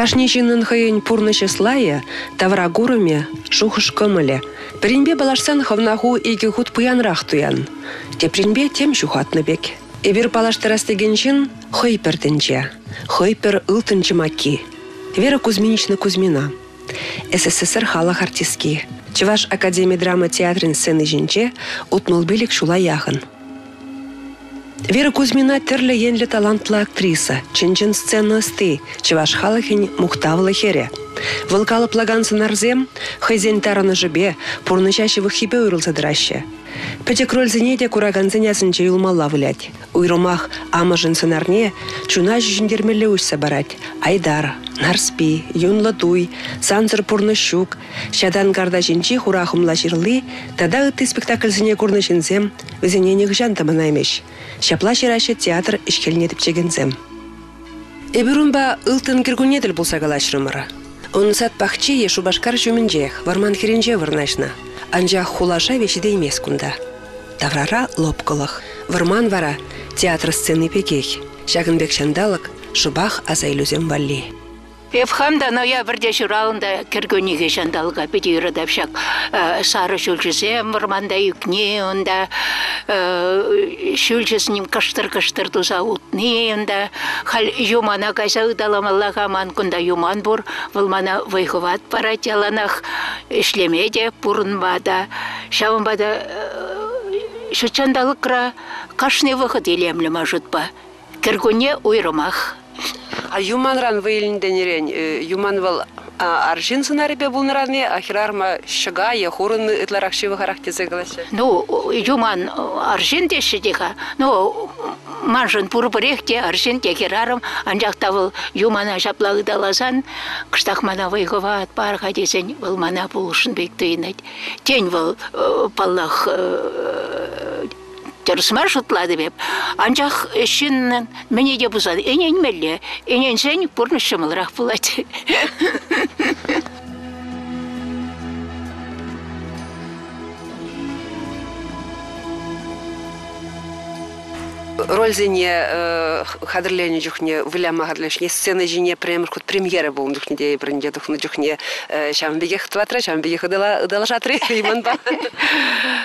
Кашни жинын хыйын пурнышы слая, тавра гурыме, шухыш кымыле. Принбе балашсан хавнаху иги худ пуянрах туян. Тепринбе тем шухатны бек. Эбир палаштырастегенчен хой пертенче, хой пер ылтынчы маки. Вера Кузьминична Кузьмина. СССР халах артистки. Чеваш Академия драмы театрын сцены жинче утмыл билик шула. Вера Кузьмина терлі енлі талантлы актриса, чынчын сцена сты, чеваш халахин мухтавлы хере. Вылкалы плаган сынарзем, хайзен тараны жібе, пурны чаще вахибе уйрылса дыраще. Пәтек роль зенеде кураган юлмалла вылять. Уйрумах амажын сынарне, чуна жүжіндермелі үшсі барать. Айдар, нарспи, юнла туй, санзыр пурны щук, шадан гарда жинчи хурахымла жирлы, тада ыты спектакль зене курны жинзем, өзене негжан таманаймеш. Шапла жирашы театр ішкеліне тіпчегензем. Эбірумба ылтын кіргунеділ болса галашрымыра. Онсат пахчи ешу башкар жүмінжех, варман херенже варнашна. Анжа хулаша вешіде емес күнда. Таврара лопкылық. Варман вара театр сцены пекех. Шагынбек шандалық, шубах азайлюзем валли. Эвхамда ноябрьде журалында кіргөнеге жандалға біде шак э, сары шүлжізем варманда юкне онда э, шүлжіснім кыштыр-кыштыр туза утне онда. Хал юмана кайса ыдаламаллаға ман кунда юман бур вылмана вайхыват пара яланах ишлемеде пурынбада шавынбада э, шычандалықра кашне выход елемлі мажытпа кіргөне уйрымах. Юманран выйлінденерен, э, юман вал аржин сценарийбе булныраны ахирарма шыга я хурын ытларакшивы характезе галашы. Ну, юман аржин деші деха. Ну, манжын пурбырехте аржин хирарым анжақ тавыл юмана жаплагы даласан кыштақ мана вайгова парха десен бұл мана булышын бек тыйнать. Тень вал э, паллах э, терсмар шутлады беп. Анчах шин мене де бузады. Энен мелле. Энен сен пурны шымылырақ булады. роль зене э, хадырлене жүхне выляма хадырлешне сцена жине премьер хут премьера болун жүхне де бренде тухны жүхне э, шам беге хтватра шам беге хадала дала жатры иман ба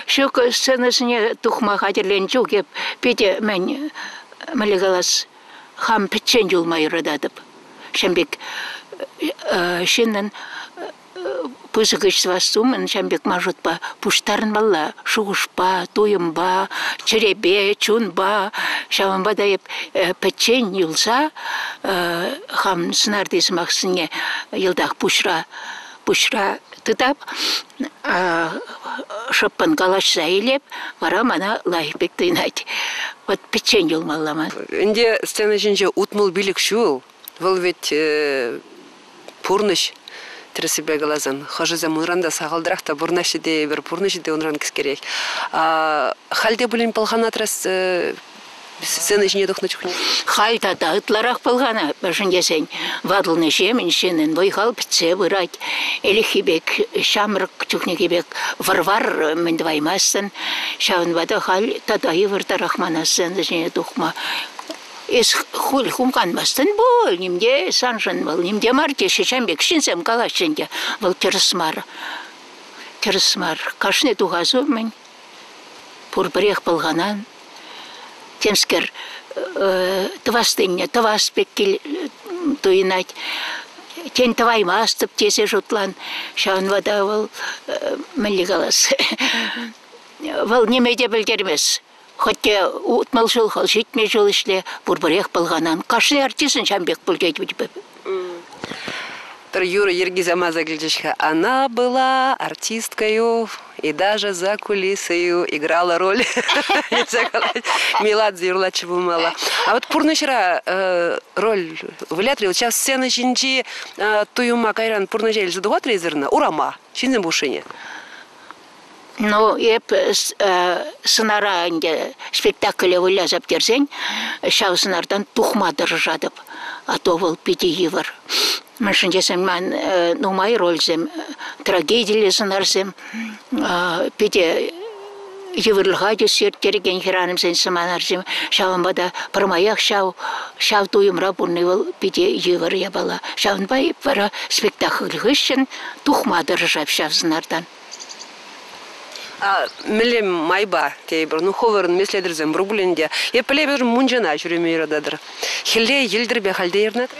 шук сцена жине тухма хадырлен жүгеп пете мен малигалас хам печен юлмай рададып шамбек э, шиннен пызыгыш свастумын шамбек мажутпа пуштарын балла шугушпа туйымба черебе чунба. Шаванба дайып э, печень юлса э, хам сынардес максыне йылдах пушра пушра тытап шыппын калаш заилеп вара мана лайбек тыйнать. Вот печень юлмаллама инде сцена жинже утмул билик шул вол ведь э, пурныш тірісібе глазан хожызе муранда сағалдырақта бурнашиде бір бурнашиде онран кискерек халде булин полхана трас э, сцена ішіне дұхны чухне хайта да ытларақ болғана башын десен вадылны жемін шенін бойхал бітсе бұрат элихибек шамрық чухнекебек варвар мен дваймасын шауын вада хал тадайы вырта рахманасын жіне дұхма эс хул хумганмастын бол нимде санжын бол нимде марте шешембек шинсем калашинде бол терсмар терсмар кашне тугазу мен пурбрех болганан темскер твастынне тваспек кел туйнать тен тваймастып тесе жутлан шан вада бол мілі қалас вал немеде білгермес хотя утмал жыл хал жетме жыл ішле бурбарех болғанан кашны артисын шамбек біп Тор Юра Ергизамаза Глядишка. Она была артисткою и даже за кулисою играла роль. Милад Юрлача мала. А вот пурнышра э, роль вылятри. Сейчас сцена жинчи э, туюма кайран пурнышель задугат резерна. Урама. Шинзен бушине. Ну, еп сынара инде спектакль ойлазап терсең, шау сынардан тухма дыржадып, а то был пяти евр. Машин десем мен нумай рользем, трагедиялі сынарсем, пяти Евырлыға десертерген хираным сен саманаржым шавамбада пырмаяк шау шау туйымра бурны был пиде евыр ябала. Шавынбай пара спектакль гышын тухмадыр жап шавзынардан. Милем майба кейбір ну ховырын меследірзем бұргуленде. Епіле бір мұнжана жүреме ерададыр. Хилде елдірбе халде ернатыр?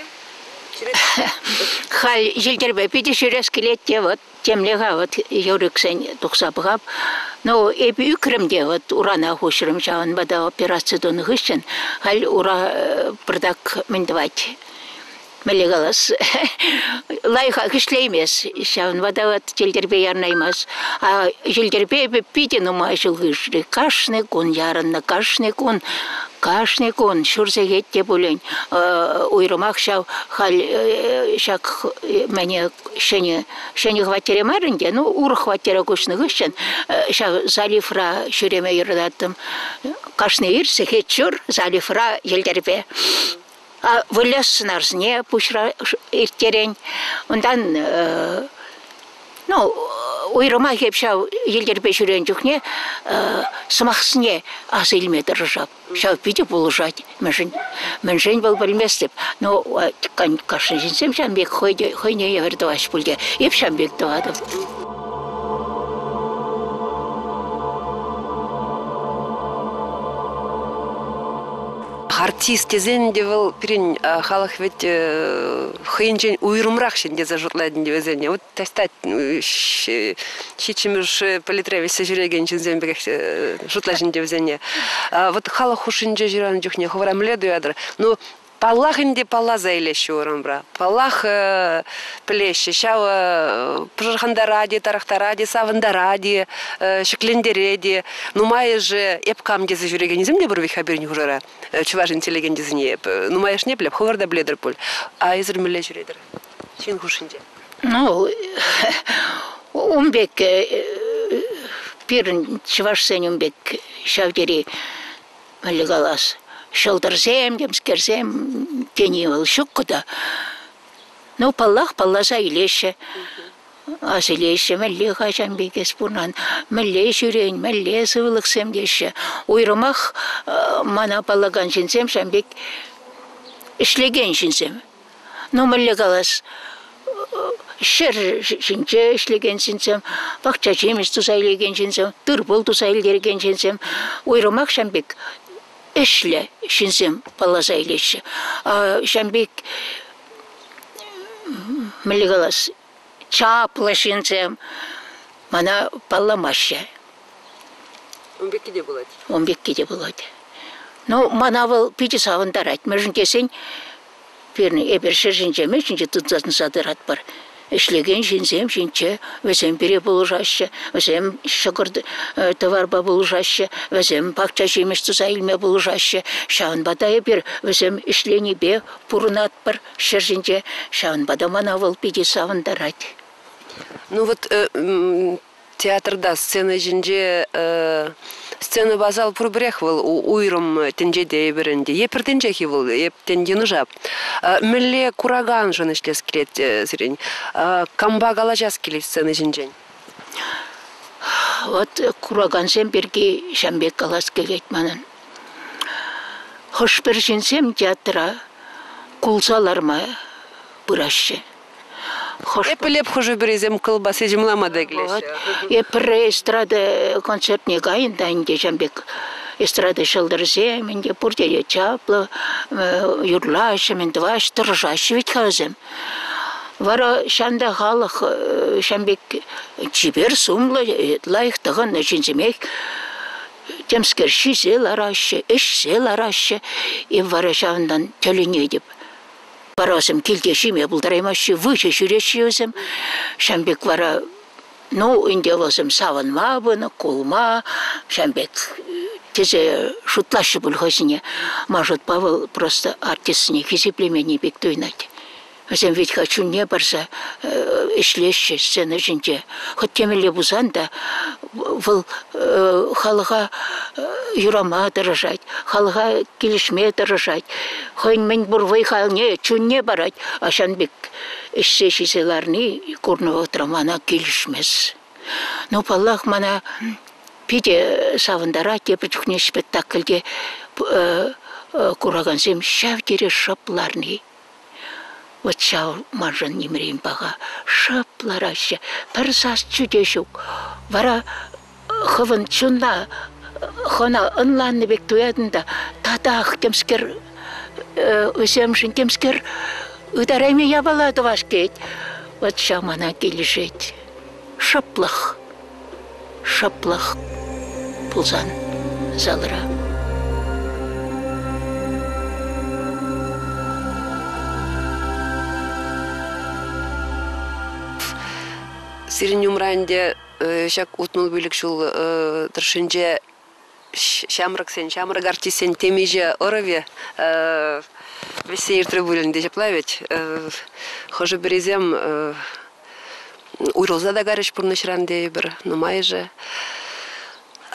Хал жилдербе пиде шүрес келетте вот темлега вот юриксен тухсапгап. Ну эпи үкремде вот урана хушрым шавын бада операция доны гышын. Хал ура бирдак миндвать. Мелегалас. Лайха кишлеймес. Шавын бада вот жилдербе ярнаймас. А жилдербе пиде нума жылгышры. Кашны кун ярынна кашны кун кашны кун шурсегет те булен уйрымак шау хал шак мене шене шене хватере марынде ну ур хватере кушны гышын ша залифра шүреме йырдаттым кашны ирсе хет чур залифра елдербе а вылесынарсыне пушра иртерен ондан ну уйрыма хепшау елдербе жүрен жүхне сымақсыне аз илме дыржап шау пиде болужать мәжін мәжін бол білмес деп но кашын жинсем хойне еверді аш пульде еп шамбек дуады артист тезен де был пирин халық ведь хыйынчен уйрумрак шенде зажутладын деп өзене вот тастать чичимиш политревисе жүреген чензен бек жутлажын деп өзене вот халық хушинже жүран жүхне ховрам леду ну Паллах инде палла зайлеші орынбра. Паллах плеші. Шау пыжырхандаради, тарахтаради, савындаради, шеклендереди. Нумай же епкам дезі жүреген земде бір вихабир не хужара. Чуваш интеллигент дезіне еп. Нумай не білеп, ховарда біледір пөл. А езір мүлі жүредір. Шен хушинде. Ну, умбек пирін чуваш сен умбек шавдери малигалас. Шылдырсем демскерсем тени был шуккуда ну паллах палласа илеше аз илеше мәлле хажан бекес пурнан. Мәлле жүрейін мәлле сывылықсем деше уйрымах мана паллаган жинсем шамбек ішлеген жинсем ну мәлле калас шер жинче ишлеген жинсем бақча жеміс тусайлеген жинсем тырбол тусайлерген жинсем уйрымах шамбек эшле шинсем паласа илеші. Мілігалас чаплы шинсем мана палламашы. Он бекке де болады. Он бекке де болады. Ну, мана был пити савындарат. Мәжін кесен, перні эбер шержінче, мәшінче тұтзасын садырат бар. Ишлеген жинсем жинче, весем пере болужаще, весем шықырды товарба болужаще, весем пакча жемеш тұса илме бада ебір, весем ишлени бе пурунат бар шержинче, шаун бада манавыл пиде савындарат. Ну вот театрда сцена жинже сцена базал пурбрех был уйрым тенже де беренде епер тенже хи был тенде нужап милле кураган жон ишлес келет сирень камба галажас келет сцена жинжен вот кураган сен берге шамбек калас келет манын. Хош бер жинсем театра кулсаларма бырашы Эпилеп хуже березем кылбасы жымлама деглеш. Эпир эстрада концертне гайын дайынде жамбек эстрада шылдырзе, менде пурделе чаплы, юрлашы, мен дваш, тыржашы ведь хазым. Вара шанда халық шамбек чибер сумлы лайықтығын жинземек темскер шизе ларашы, ішсе ларашы, и вара шавындан төлене деп. Барасым келдешіме бұлдараймашы, выше жүреші өзім. Шамбек вара, ну, инде болсым савынма бұны, кулма, Шамбек тезе шутлашы бұлғазіне. Мажут Павел просто артистіне кезеплемені бек тойнайды. Өзім ведь хочу не барса ішлеші сцена жінде. Хоть темеле бұзан да, бұл халыға юрама дырыжать, халыға келішме дырыжать. Хойн мен бұрвай халне чүнне барать, ашан бек ішсе шиселарны курны отырам ана келішмес. Ну, паллах мана пиде савындара тепір жүхне спектакльде курагансем шав тере шав мажан немрейм бага шаплараще. Пір сас чудешук. Вара хывын чунна хона ынланны бек туядында татах темскер өсемшін темскер ыдарайме ябалады вашкет. Вот шамана келешет. Шаплах. Шаплах пулзан залыра. Сирин юмранде шак утнул билик шул тыршынже шамрак сен шамрак артисен темеже орове весеир трибулин деп плавить хоже березем уйрылза да гарыш пурнышранде бір нумай же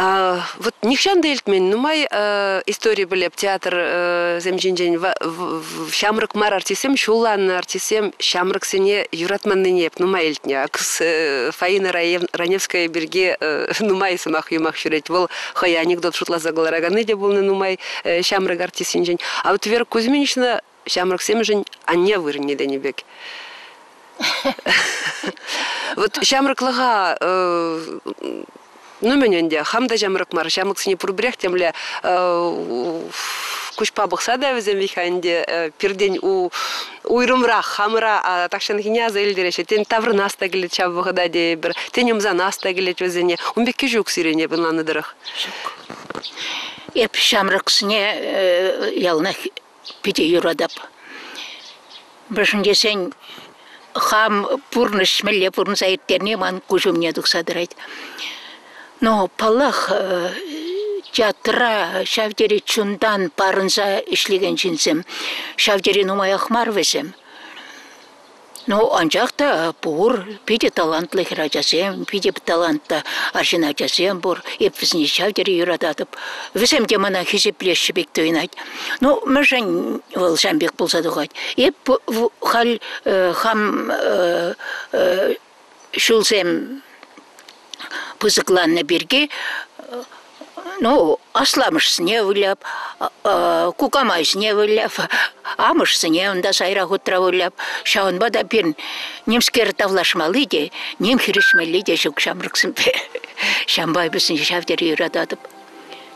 Вот нихшан мен нумай э, история білеп театр э, земжинжен шамрык мар артисем шулан артисем шамрык сене юратманны неп нумай элтне акс э, фаина раневская берге нумай сымах юмах шүрет бол хая анекдот шутлаза галараганы де болны нумай шамрык артисинжен а вот вера кузьминична шамрык семжен анне вырне денебек вот шамрыклыга ну мененде хамда жамрык мар жамык сине пурбрех темле кушпа бықса да өзем виханде э, пирден у уйрымрах хамыра такшан хиня заилдереше тен тавры наста келет чабыгыда де бір тенем за наста келет өзене умбекке жук сирене бунланы дырых эп шамрыксыне э, ялна пите юрадап башын десең хам пурныш мелле пурн сайттерне ман кужумне дуксадырайт но палах э, театра шавдери чундан парынса ишлеген жинсем шавдери нумай ахмар весем Ну, анжақта бұр, пиде талантлы хирачасем, пиде талантта аршиначасем бұр, епвізіне шавдері юрадатып. Візем де мана хизеплеші бек тойнайд. Ну, мәжен ол шамбек болса дұғайд. Еп хал э, хам э, шулсем пызыкланны берге ну асламышсыне выляп кукамайсыне выляп амышсыне унда сайра хутра выляп. Шаунба да бир немскер тавлашмалы де нем хиришмели де жук шамрыксын шамбай бисин шавдер юрадатып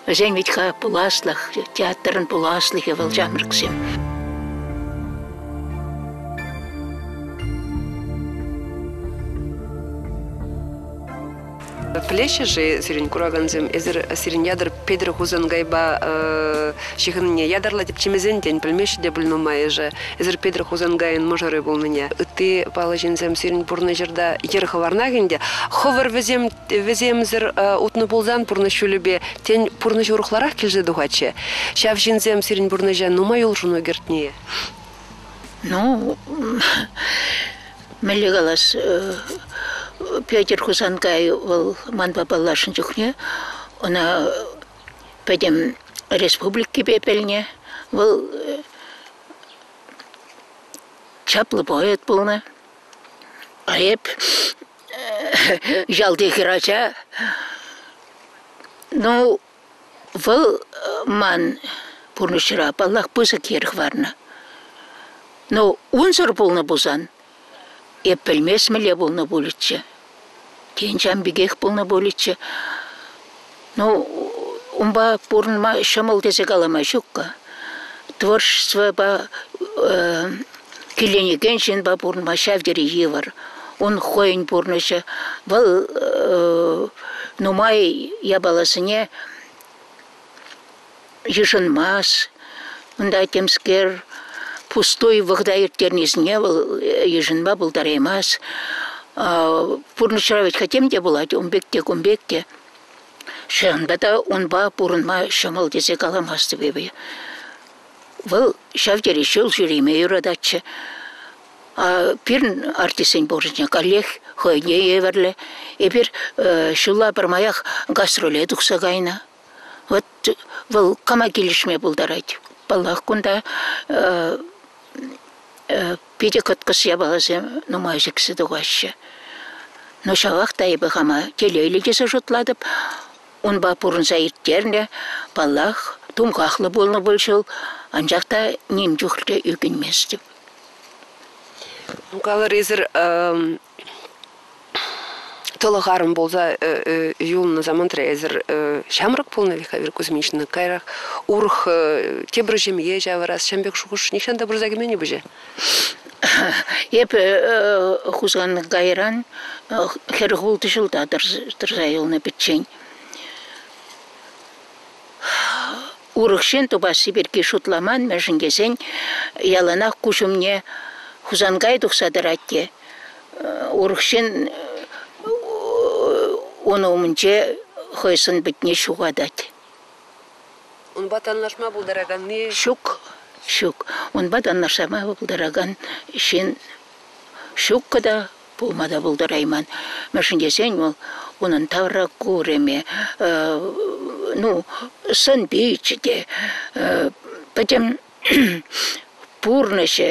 өзен витха пуласлах театрын пуласлых евыл жамрыксым Плеше же сирин кураганзем эзер сирин ядыр педр хузан гайба э, шихынне ядырла деп чемезен ден пілмеші де бүлну майы же. Эзер педр хузан гайын можары бұл мне ты пала жензем сирин пурны жерда ер хаварна генде ховар везем везем зер э, утны булзан пурны шүлібе тен пурны журухларах келже духаче шав жензем сирин пурны жан нума юл жуну гертне ну мелегалас э, Петр Хузангай ол манба баллашын жүхне, она пәдем республики бепелне, ол чаплы поэт болны. Айып жалды хирача. Ну, вол ман пурнышыра баллах бұзы керх варна. Но унзыр болны бұзан, еппелмес меле болны болытчы. Тенчам бигех болны болытчы. Ну, умба пурнма шамал десе калама шукка. Творчество ба э, килене геншин ба пурнма шавдери евар. Он хойн пурныша. Вал э, нумай ябаласыне мас. Унда темскер пустой вғда ертернесіне бұл ежінба бұл дараймас. Пурнышыравет хотем де болады, умбекте, кумбекте. Шанба да онба пурынма шамал десе каламасты бебе. Бұл шавдері шыл жүреме юрадатчы. Пирн артисен боржыня коллег хойне еверле. Эпир шулла бір маяқ гастроле дұқса гайна. Вот бұл кама келішме бұлдарайды. Балақ күнда пиде көткөс ябаласы нумайжиксы дугаща. Но шавах тайбы хама телейлі жесе жұтладып, он ба пурынса ирттерне баллах тумкахлы болны болшыл анжақта нем жүхілте үгінмес деп. Калар изер толығарым болса юлны заман трезер шамрак полна виха вер кузьмична кайрах урх тебр жемье жаварас шамбек шухуш нишанда бір загемени боже Еп хузган гайран хергул тишылда дырзайылны бітчен. Урықшен туба сибирки шутламан мәжінгесен яланақ кушумне хузангай тухсадыратте. Урықшен оны умынче хойсын бітне шуғадат. Он батанлашма булдараган не Шук, шук. Он бадан нашама бұлдараган шен шук када болмада бұлдарайман. Мәшіндесен ол оның тавра көреме, ну, сын бейчіде, потім пурныше,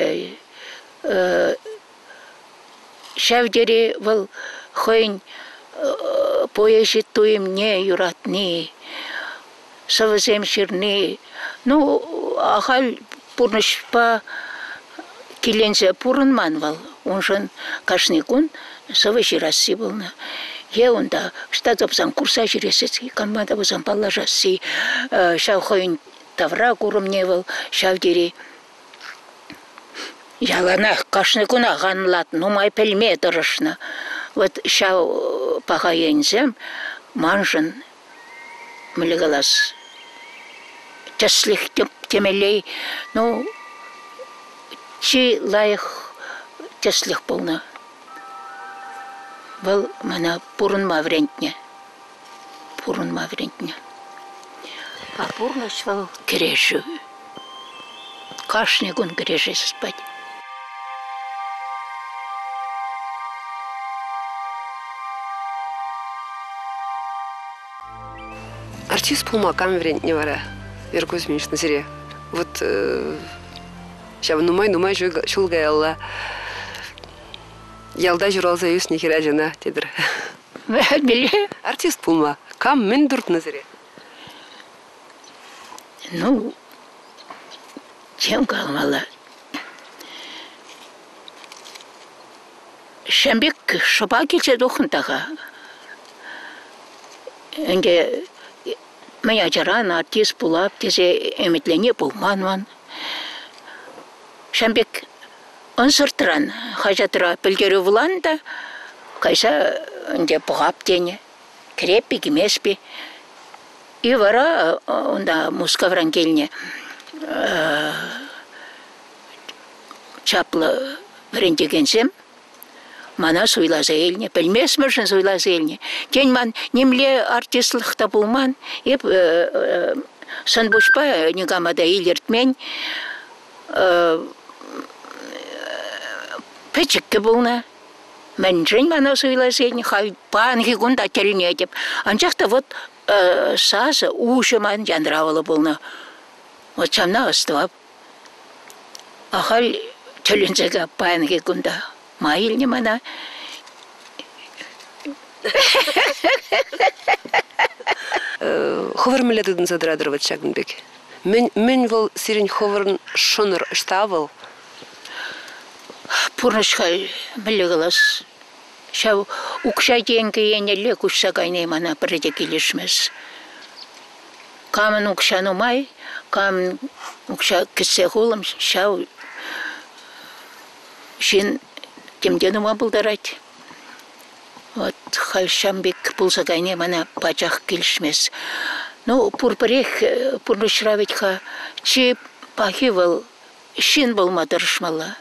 шавдері бұл хойн поеші туйымне юратны, савызем ширны, ну, ахал пурнышпа киленсе пурынман вал, оншын кашны кун савы жирасы болны. Е онда штатопсан курса жиресец, команда бозан паллажасы, шау хойын тавра курымне вал, шау дери. Яланах кашны куна ганлат, нумай пельме дырышна. Вот шау паха ензем, манжын мілігалас тәслих темелей, ну, чи лайық тәслих болна. Бұл мана пурын маврентне. Пурын маврентне. А пурныш бұл кереші. Кашне күн кереші спать. Артист пулма камерен не вара вер кузьмична зире вот шав нумай нумай шулгай алла ялда жүралса юс нихера жана дедір Біле. артист пулма кам мен дуртна зире Ну, чем қалмалы. Шәмбек шоба келсе дохынтаға. Энге мен жаран артист булап тезе эметлене булманман. Шәмбек ынсыртыран хажатыра пілгері булан да кайса энде бұғап дене. Креппи кемеспи. И вара онда мускавран келне чаплы біріндегенсем, мана суйлаза елне, білмес мүршін суйлаза ман немле артистлықта болман, еп сын бұшпа негамада елертмен, печікке болна. Мәнжен мана суйлаза хай панхи гунда теліне деп. Анчақта вот сазы ушыман жандыравалы болна. Вот самна астывап. Ахал төлінзеге паянге күнда. Майылне мана. ховар милетидин задырадырват шагынбек мен мен вол сирин ховарын шоныр штавыл Пурнышхай білігілас. Шау укша денгі енелі күшса кайнай мана бірде келешмес. Камын укшан умай, камын укша кіссе қолым, шау шин темден ума бұлдарайды. Вот халшамбек булса кайнай мана пачақ келешмес. Ну, пурпырех, пурнышравитха, чи пахивал, шин болма дырышмала.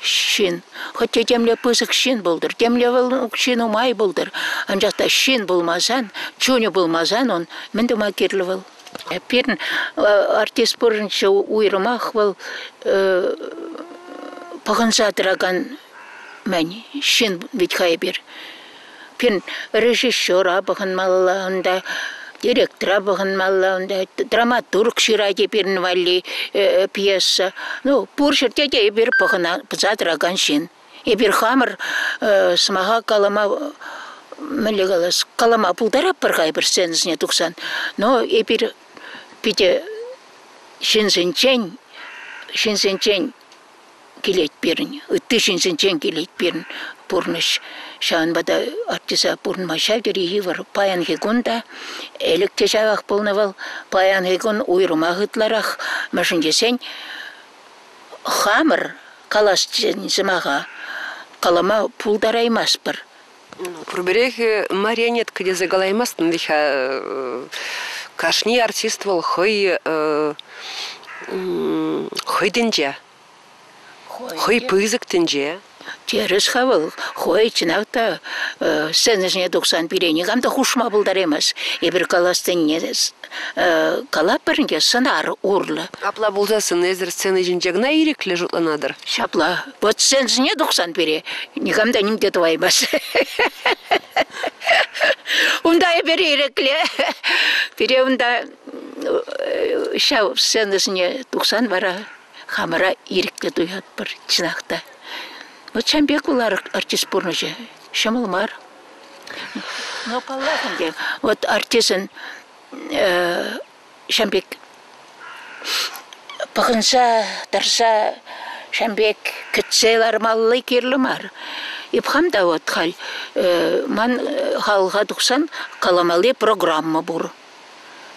шин. Хотя темле пызык шин болдыр. Темле шин умай болдыр. Анжақта шин болмазан, чуны болмазан, он мінді макерлівал. Перін артист бұрыншы уйрымақ был пағынса дыраган мән шин бит бер. Перін режиссера бағын малалағында, директора бұғын маллаунда драматург шираде берін валли пьеса ну пур жерде де бер бұғына шин ебір хамыр смаға калама мілі қалас қалама пулдарап бір тұқсан но пите келет берін. Үтті шинсенчен келет берін. Пурныш шаан бада артиса пурн машавдер ивар паян хегунда электе жавах полнавал паян хегун уйрума гытларах машинжесен хамыр калас зимага калама бір. Пурберех марионетка де загалаймастын виха э, кашни артист бол хой э, м, хой пызык денже. теріс хавыл. Хой чинавта сценажне доксан пирени гамда хушма булдар эмес эбир каластын не кала бірінге сынар урлы. Апла булдасын эзер сцена жинжагна ирекле жутланадыр. шапла вот сценажне доксан пире никамда нимде твайбас унда эбир ирекле пире унда шау сценажне доксан бара хамыра ирекле дуят бір чинахта Вот чамбек был ар- артист порножа. Шамалмар. Но паллахынде. Вот артистын э, шамбек пахынса, тарса шамбек кітселар маллы керлімар. Ипхам да вот хал ман халға дұқсан каламалы программа бұр.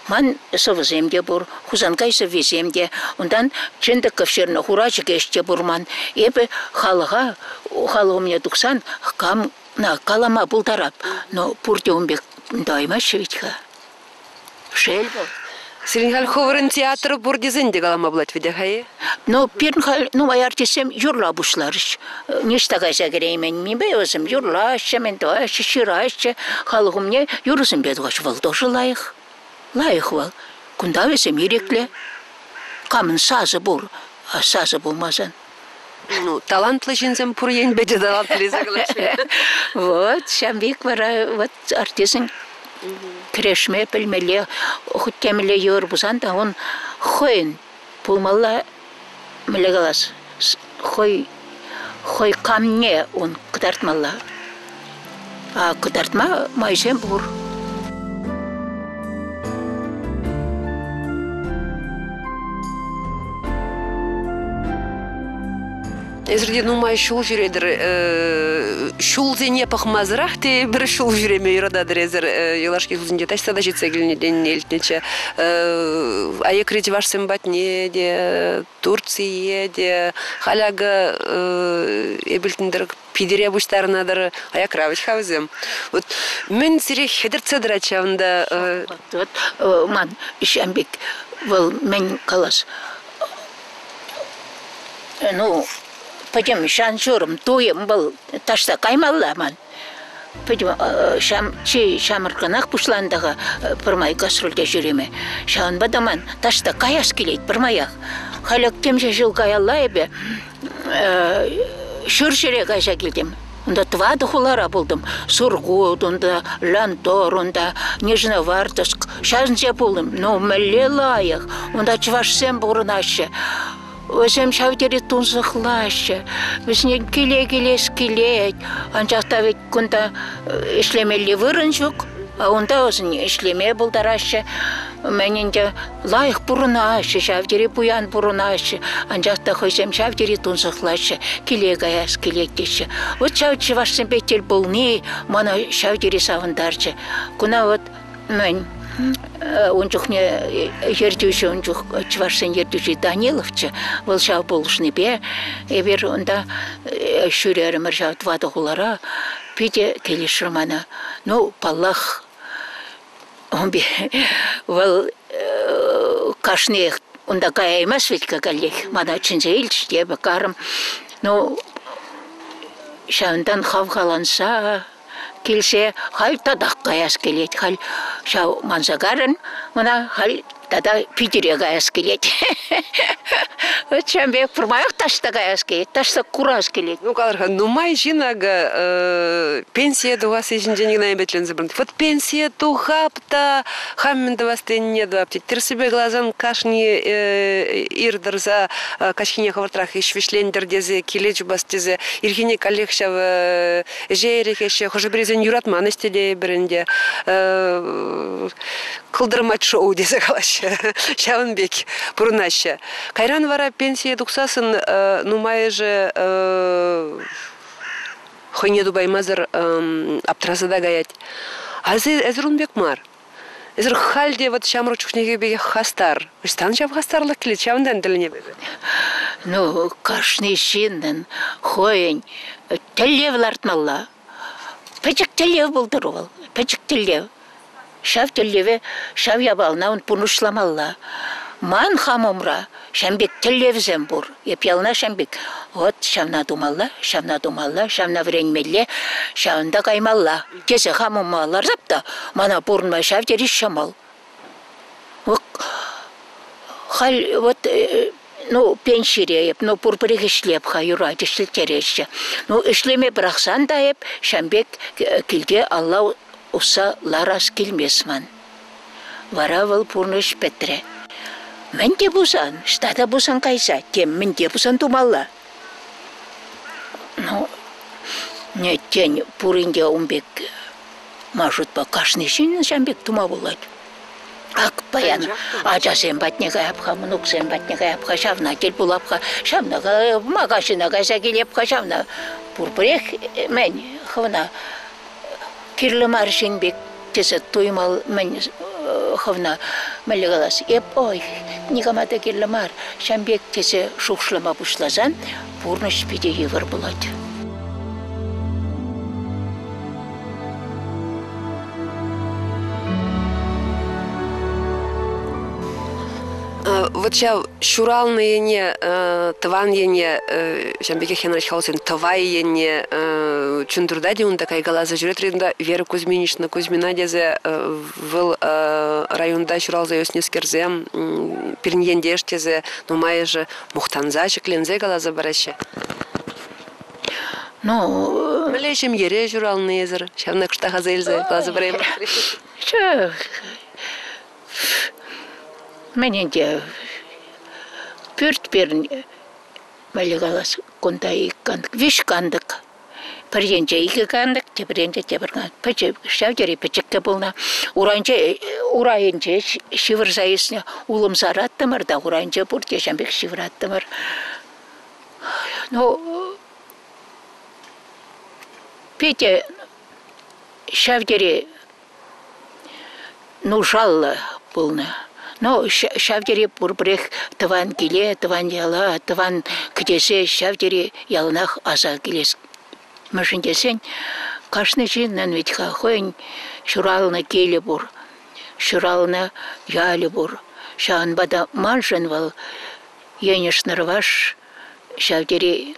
Ман совыземде бур, хузанкайсы веземде, ондан ченді көфшерні хурачы кеште бурман. Епі халыға, халығы мне тұқсан, кам, на, калама бұлдарап. Но пурте умбек дайма шевитха. Шел был. Сиринхал ховрын театр бурдизин де галама булат видехае. Но пирнхал, ну, ай артисем юрла бушларыш. Нешта кайса кереймен, мен бе өзім юрлашы, мен тоашы, ширашы, халығы мне юрысым бедғаш валдошы лайық. Лайық вал. Кунда весем ирекле. Камын сазы бур, а сазы булмазан. Ну, талантлы жинзем пур ен беде талантлы. Вот, шамбек бара, вот артисың кірешме пілмеле, хуттемеле йор бузан да он хойын пулмалла міле қалас. Хой, хой камне он кыдартмалла. А кыдартма майсен бур. Эзерде нумай шул жүредір. Шул зене пахмазырақ те бір шул жүреме юрададыр эзер елашки хузынде ташса да жетсе келнеден елтнече. Ае крети ваш сымбатне де Турция де халяга эбілтіндір пидере аяк равыч хавзем. Вот мен сире хедір цедір ачавында э, ман, шамбек, вол мен калас. Э, Ну, пойдем, шан журым, туем был, ташта каймалла ман. Пойдем, шам, чи шамырканақ пушландығы пырмай гастрольде жүреме. Шан бадаман, ташта каяс келейд пырмаях. Халак темже жыл каялла ебе, шүр жүре кайша келдім. Онда два духулара болдым. Сургут, онда Лантор, онда Нижневартовск. Шазынсе болдым. Но мәле. Онда чывашсем бұрынашы. Өзім шавдері тунсықлашы. Бізне келе-келес келет. Анчақта ведь күнда ішлемелі вырын. А онда өзін ішлеме болдарашы. Менінде лайық бұрынашы, шавдері пуян бұрынашы. Анчақта хойсем шавдері тунсықлашы. Келе гаяс келеттеші. Вот шавдері вашсын беттел бұл не, мана шавдері савындарчы. Күна вот мен ончухне ертүүші ончух чварсын ертүүші Даниловчы бұл шау болушны бе эбер онда шүрерімір шау твады хулара пиде келишір мана ну паллах. Он бе бұл кашне онда каямас ведь кагалех мана чинзе илч дебе карым ну шаундан хавгаланса келсе хал тадақ қаяс келет. Хал шау мансагарын мына хал Тада Питере гаяс келет. Вот шамбек пурмаяк ташта гаяс келет, ташта курас келет. Ну, каларха, нумай жинага э, пенсия дуга сежин жениг на бетлен забран. Вот пенсия тухапта хаммен да вас не дуапти. Терсебе глазан кашни э, ирдер за э, кашхине хавартрах ишвишлендер дезе килеч бас дезе ирхине коллекция в жейрекеше хожебрезен юратман истеде бірінде кылдырмать шоу дезе калашы шавынбек бұрынашы кайран вара пенсия дуксасын э, нумай же э, хойне дубаймазыр аптырасыда гаять азы эзрунбек мар Эзер халде вот шамру чухнеге беге хастар. Стан шав хастарлык келет, шавындан діліне беге. Ну, кашны шинден, хоен, теллев лартмалла. Печек теллев булдыр ол, печек теллев. Шав теллеве, шав ябална он пунушламалла. Ман хамомра, шамбек теллевзем бур. Еп ялна шамбек. Вот шавна думалла, шавна думалла, шавна вренмелле, шавында каймалла. Кесе хамомалар запта, мана бурнма шав териш шамал. Вот хал вот ну пенсирееп ну пурпырик ишлеп ха юра ишлетереше ну ишлеме брахсан да еп шамбек э, килге алла уса ларас килмесман вара вал пурныш петре. Мен де бусан штата бусан кайса тем мен де бусан тумалла ну не тень пуринде умбек мажут ба кашны шин шамбек тума булат Ак баян ача сен батнега япха мунук сен батнега япха шавна кел булапха шавна магашина гайса келепха шавна. Пурпрех мен хавна кирле маршин бек тесе туймал мен хавна мелегалас еп ой никамата кирле мар шамбек тесе шухшлама бушласан пурныш пиде булат Вот ща шуралны ене, э, тыван ене, э, Жамбеке Хенрich Хаусен, тывай ене, э, чундурда он такая галаза жүрет рында Вера Кузьминична Кузьмина дезе выл районда шуралза ёснескерзе, м, пирньендеш тезе, ну мае же мухтанза шеклензе галаза бараще. ну Мелешем ере журалны езер, шавна кышта хазелзе галаза барайм. Ша. Менен де пүрт берін мәлігалас конда иккандык, виш кандык. Бірденже екі кандык, те бірденже те бір кандык. Пәче, шавдері пәчекке болна. Уранже, урайынже шивыр зайысына улым зараттымыр да, уранже бұр дешенбек шивыр аттымыр. Ну, Петя, шавдері ну жалла болна. Но шавдері бурбрех тыван келе, тыван яла, тыван кдесе шавдері ялнах аза келес. Мәшіндесен, кашны жиннан ведь хахойн шурална келе бур, шурална яле бур. Шаан бада манжын вал, енеш нарваш шавдері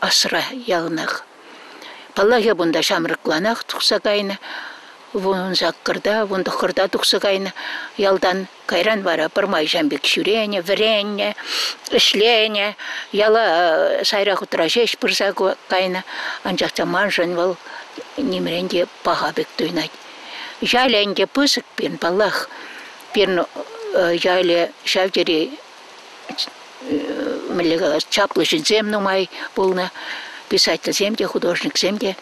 асра ялнах. Паллаге бунда шамрыкланах тұқса кайны, вон заккырда, вон тұқырда тұқса кайны, ялдан кайран бара, пырмай жамбек шүрене, вірене, ішлене, яла сайрақ ұтыра жеш пырса кайны, анжақта манжын вал немеренде паға бек туйнать. Жаленде пысык пен паллах, пен жале шавдері мілігі чаплы жінзем нумай болна, писатель земде, художник земде.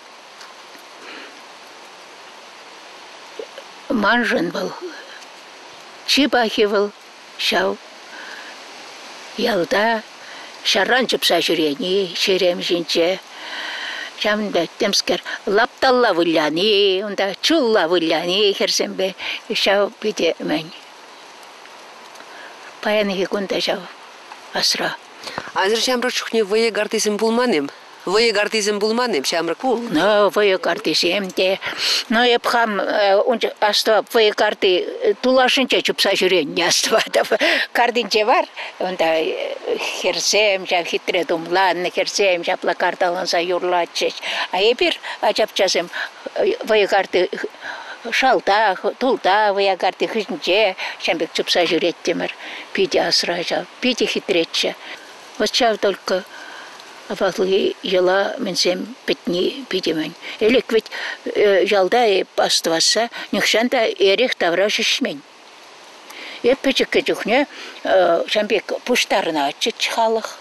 Манжын был, чибахи был, шау. Ялда, шарран чыпса жүрені, шерем жинче. Жамда темскер лапталла вылляни, онда чулла вылляни, херсембе, шау биде мен. Паяны кунда шау асра. Азыр шамры чухне вые гартизм булманым. Вые гартизм булманым шамры кул. Ну, вы карты семте. Но я пхам, он аста вы карты тулашынча чупса жүрен не аста. Кардинче бар, онда херсем, жа хитре думлан, херсем, жа плакарталанса юрлачеш. А епир ачапчасем вы карты шалта, тулта, ваягарды хижнче, шамбек чупса жүретtemер. Пиде асыра жау, пиде хитретче. Вот только Аватлы яла менсем бітні пидемен. Элек ведь э, жалда и пастваса, нихшанда эрех тавра шишмен. Эппечекке жүхне э, шамбек пуштарына ачыч халық.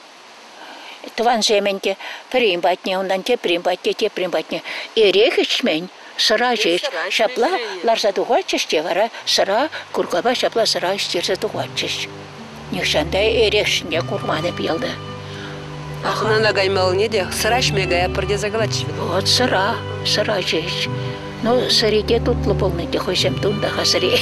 Тван земенде примбатне, ондан те примбатне, те примбатне. Эрех ичмен. Сыра жеш, шапла ларса туғачыш те вара, сыра куркаба шапла сыра іштерсе туғачыш. Нихшанда эрех шинде курманы пиялды. Ахнана гаймал не де, сырач мегая пырде загалач. Вот сыра, сыра жеш. Ну, сыриде тутлы полный де хойсем тунда хасыри.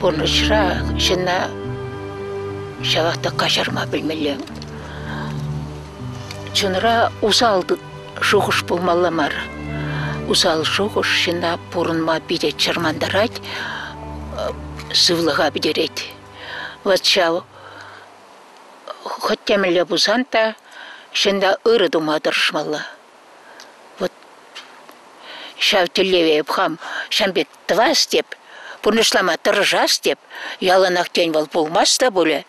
Бұрнышыра шына шавақта қашарма білмелі. Чыныра усалды шуғыш болмаламар. Усал шуғыш шына бұрынма биде чырмандарать, сывлыға бидерет. Вот шау хоттемелі бұзанта шында ыры думадыршмалы. Вот шау тілеве хам шамбек твас деп, Пурнышлама тыржас деп, яланақ тен бол болмас да бөлі.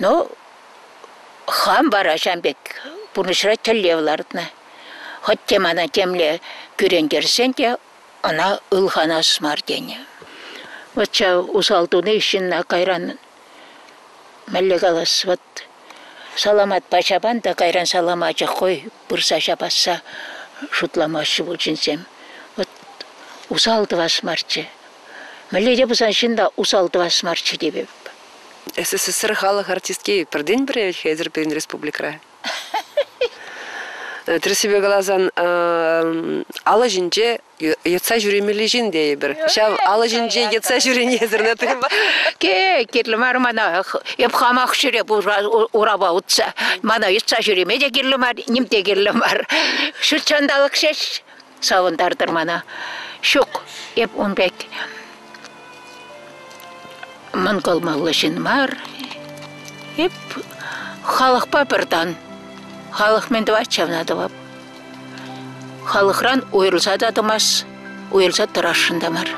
Но хам бара жамбек, пурнышра тіллевлардына. Хотте мана темле күрендерсен де, ана ылхана смар дене. Вот ча усалтуны ішінна кайран мәлі қалас. Вот саламат пачабан да кайран саламачы қой, бұрса жабаса шутламашы бұл. Вот усалты васмарчы. Мәледе бұсан шында усалты васмарчы деп. СССР халық артистке пірден бір хезір пен республикра. Тресібе қалазан алы жинже етса жүремелі жин дей бір. Шав алы жинже етса жүрен езірні тыма. Ке, керлі мар мана, еп хамақ жүре ұраба ұтса. Мана етса жүреме де керлі мар, немде керлі мар. Шүт чандалық шеш, сауындардыр мана. Шук, еп онбек. Мыңқылмалы жин мар. Еп халық папырдан. Халық мен де вачавна дыбап халықран ойылса да дымас ойрылса тұрашын дамар